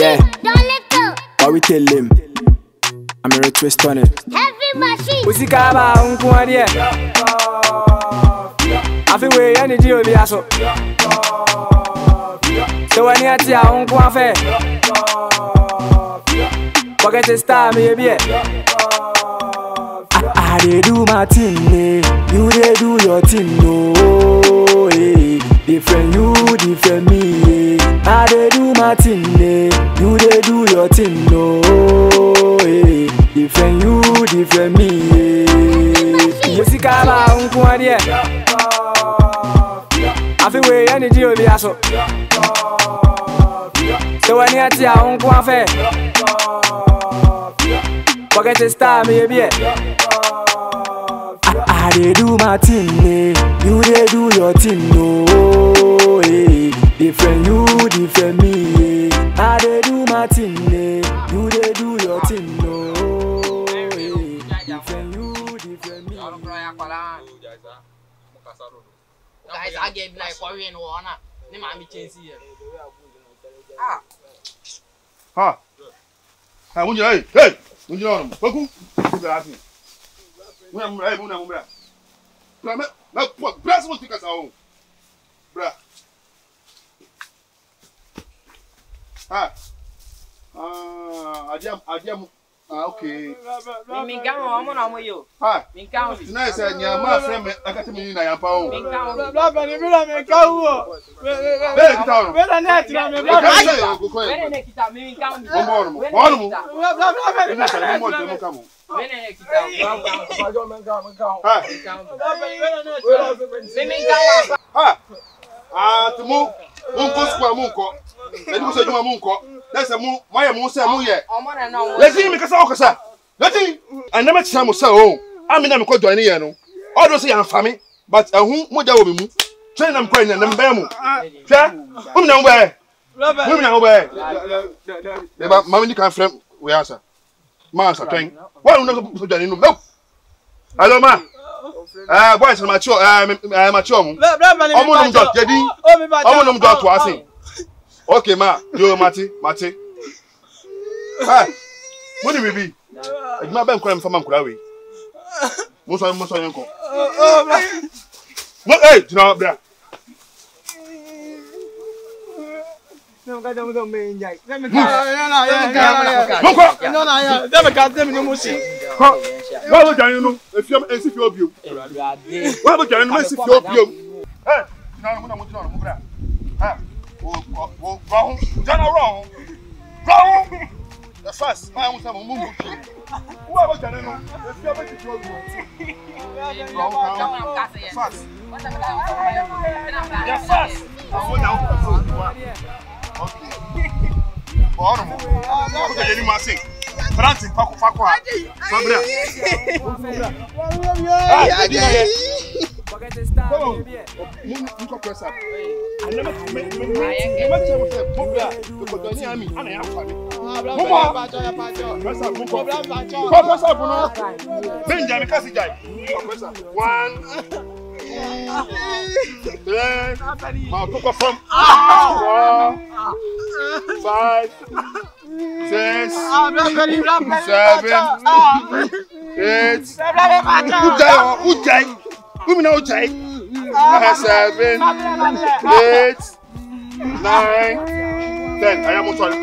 yeah. Don't let go. Or we tell him. I'm a twist on it. Heavy machine. Usika ba unkwa die. Afi we energy obi aso. So when you at ya unkwa fe. Forget the star me be. I, I dey do my thing, eh. you dey do your thing, no. Oh, eh. Different you, different me. I dey do my thing, eh. You dey do your thing, no. Oh, eh. Different you, different me. Eh. ba unku adie. Afi we any di obi aso. So when you tia unku afe. Forget the star me be. I dey do my thing, eh. You dey do your thing, no. Oh, eh. Different you, different me, eh. I dey do my thing, eh. You dey do your thing, no. Oh, eh. Different you, different me. Guys, I get like Korean war, na. Ni maa mi change here. Eh. Ah. Ha. Ha, unjira, hey, hey. Unjira, baku. Unjira, hey. Unjira, hey. Unjira, hey bra mɛ mɛ pɔ bra sɛ mo ti kasa o bra ha aa ah, adiamu adiamu. Ah, okay. Mi nka wọn ọmọ náà mo yẹ o. Mi nka wọn. Sinai sẹ ẹ̀yàn máa fẹ́ mi akẹ́tẹ́ mi yìí nà yàn pa o. Mi nka wọn. Lọ́bẹ̀ ni mi rà mi nka wù o. Bẹ́ẹ̀ kìtà ọ̀run. Bẹ́ẹ̀ náà tìrà mi bá mi. Bẹ́ẹ̀ náà kìtà mi nka wọn. Mo mọ ọ̀run mu. Mo ọ̀run mu. Lọ́bẹ̀ ni mi rà mi nka wọn. Mo mọ ọ̀run mu. Bẹ́ẹ̀ náà kìtà wọn. Ọjọ́ mi nka wọn. Mi nka wọn. Àtìmú, mo ń kó sùpà mú nkọ. Ẹni mo sọ ìdúmọ̀ mú nkọ lẹsẹ mu mayẹ mu sẹ mu yẹ lẹsẹ mi kasa ọkasa lẹsẹ anam ẹkisa mu sẹ o ami na mi kọ jọyini yẹ no ọdun sẹ yà nfa mi but ẹhun mo jẹ wo mi mu twẹ nam kọ ẹnyẹ nam bẹẹ mu twẹ mo mi na mo bẹẹ mo mi na mo bẹẹ yaba maami ni kan fẹrẹ o yà sa maa nsa twẹn wọn nana sọ jọyini nu mẹw alo ma ẹ bọyì sẹ ma tí ọ ẹ ma tí ọ mu ọmọ nom dọ jẹdi ọmọ nom dọ tó a sìn okay ma yo mate mate hi muni bibi eduma bɛ nkura mi fama nkura wei mo sɔn mo sɔn yɛn kɔ mo ee jina bia. mo kɔ dɛmɛ ka dɛmɛ ni mo si. kɔ wàá bɛ jɛn nínú efi esi fi o bi o wàá bɛ jɛn nínú esi fi o bi o. ɛ jina mo na mo jina mo bira wò rọhún jẹ́nà rọhún rọhún the first máa ń sẹ́mu mú mú kí wúwo àbọ̀ jẹ́ nínú èsì ọbẹ̀ jìjì ọdún rọhún rọhún the first the first àwọn ìyàwó pẹ̀lú òdùwà ọ̀kẹ́ bọ́ọ̀rù mọ́ ọ̀kẹ́ yẹn ni máa sè franti fakofako a sọbira. Come on, you can One. Máa kókó four five six seven eight. Ujẹ ujẹ women no chai seven eight nine ten aya mo sọ̀rọ̀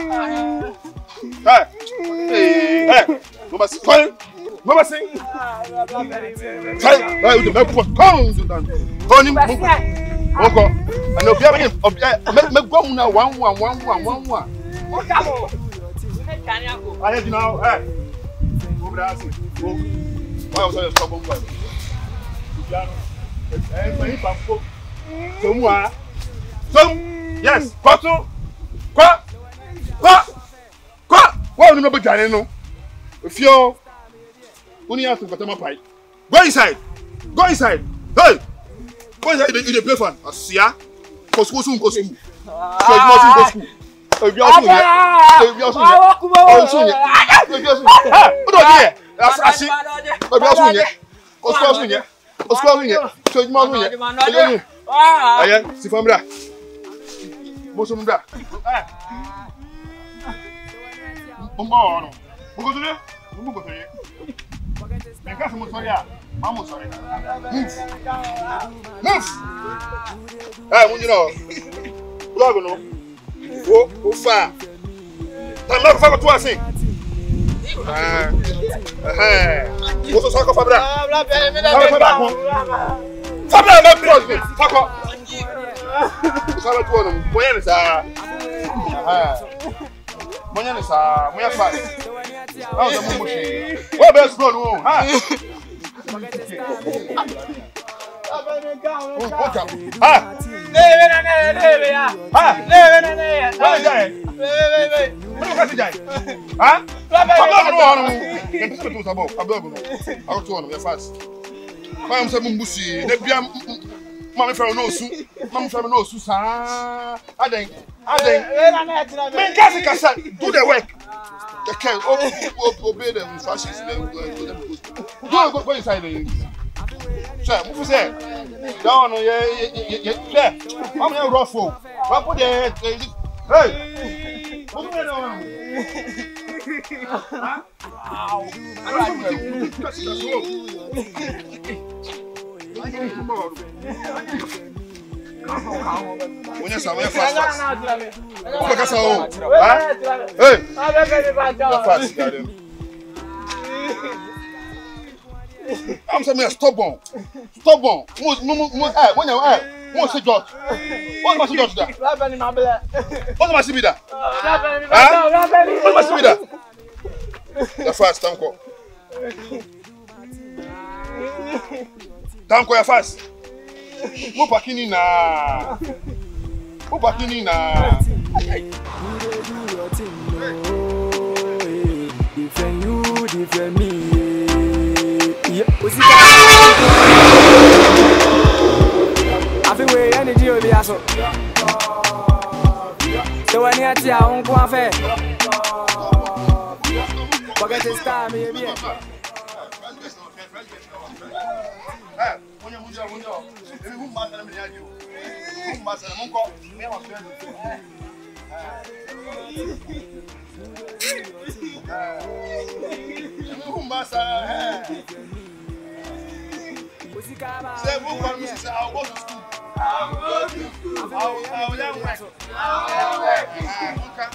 ẹ ẹ mo bá sí kọ́lé mo bá sí kọ́lé ẹ o jẹ mẹ kọ kọ́ọ̀n o jẹ dànù kọ́ọ̀n ni mo kọ mo kọ ẹnì òbí ẹ mẹ gbọ́ òun náà wà ń wà wà ń wà wà ń wà. ó dà bọ̀ ẹ dàní àgbo. ayé jìnnà ẹ mo bẹ̀rẹ̀ àti mo báyọ̀ sọ̀rọ̀ sọ́kùn báyìí. Somuwa. Som. Yes. Kọ́tún. Kọ́. Kọ́. Kọ́. Wọ́n ò ní mẹ́bọ̀ jà nínú. Fi ọ́. Ó ní àtúntò pàtàkì pàì. Go inside. Go inside. Hey. Go inside. You dey play fan. Àṣìá. Kò sùkú sùn kò sùn. Kò sùkú sùn kò sùn. Ebi ọsùn yẹn. Ebi ọsùn yẹn. Ọsùn yẹn. Ebi ọsùn yẹn. Ó dọ̀ bí yẹn. Àṣì. Ebi ọsùn yẹn. Kò sùkú ọsùn yẹn oṣù ọdún yẹn tí ojúmọ́ ọdún yẹn olóyún ẹ̀yẹ sì fún mi dà mo sọ mi dà. mo bọ̀ ọ̀run mo kò tó dé mo kò tó yẹ nǹkan tí mo sọ yà máa mo sọ rẹ move move ẹ mú jìnnà blọọgù nù wo ó fà tàbí lọ́kùnfà kò tó wá sí i mo sọ sakọ Fabiola Fabiola kun Fabiola bẹ bros mi sakọ sábà tí wọn nù mo yẹ ni sáà mo yẹ ni sáà mo yẹ fà báwo sọ mo mo ṣe wọ́n bẹ sùn lọ́nu o ọjà. lẹ́ẹ̀rẹ́ náà lẹ́ẹ̀rẹ́ yá lẹ́ẹ̀rẹ́ náà lẹ́ẹ̀rẹ́ yá. What are you guys doing? Huh? I'm not going to go. I'm not going to go. I'm not going to go. fast. Mama sɛ mun busi ne bia mama fɛn n'o su mama fɛn n'o su saa adan adan min kasi kasa do the work kɛkɛ o obey the instructions dem go go go inside the sɛ mufu sɛ dawɔ no yɛ yɛ yɛ yɛ dɛ mamu yɛ rough o wa ko de ɛ ɛ. Número. ah? Uau! Agora Onye sa onye fast fast. Kuma kasa o. Ha? Hey. Na fast gare. I'm saying stubborn. Stubborn. Mo mo mo eh, mo nya eh wọn ò ṣe jọ wọn ma ṣe jọ ṣùdà wọn ma ṣe bìdà wọn ma ṣe bìdà yafas tanko tanko yafas mo pàkínní náà mo pàkínní náà. Forget ya, on quoi faire. Forget his time, baby. Say, who comes? I'll go to àwọn olùkú àwọn ọlẹ́wẹ̀ àwọn ọlẹ́wẹ̀ kìkì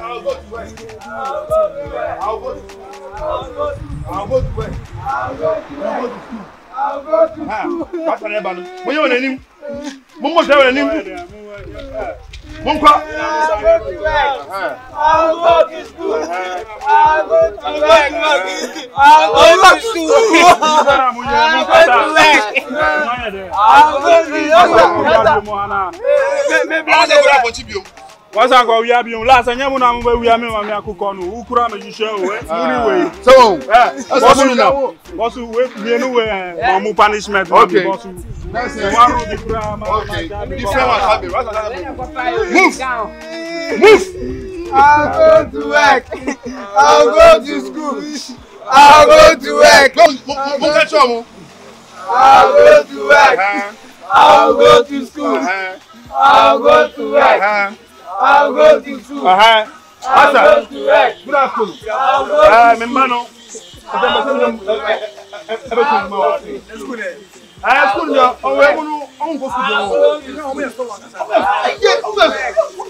I'll go to work. I'll go to West. I'll go to work. I'll go to West. I'll go to work. Pasane ba no. Mo ye onani. Mo mo se onani. Mo nkwa. I'll go to school. I'll go to work. I'll go to school. I'll go to work. I'll go to work. Me me me. Awo se ko ra po ti bi o wasa kwa wia bi un lasa nyamu na mbe wia me ma me akukọ nu ukura me jishe we ah. muri we so eh, that's what you know boss we me no we ma eh, eh. mu punishment okay boss that's it one road the grandma okay different one have it wasa have move move i'll go to work i'll go to school i'll go to work mo catch up i'll go to work uh-huh. i'll go to school uh-huh. i'll go to work uh-huh. I'll go to two. Uh-huh. I'll go to red. Good afternoon. I'll go to two. go mi mano. Ebe tun ma wa fi. Ẹ sukuu ni ọwọ́ ẹ̀mú nu ọ̀hún kò fún jọ̀wọ́. Ọmọ ẹ̀ ọmọ ẹ̀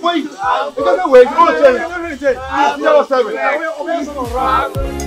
wọ́n yìí. Ìjọba ìwé ìjọba ìjọba ìjọba ìjọba ìjọba ìjọba ìjọba ìjọba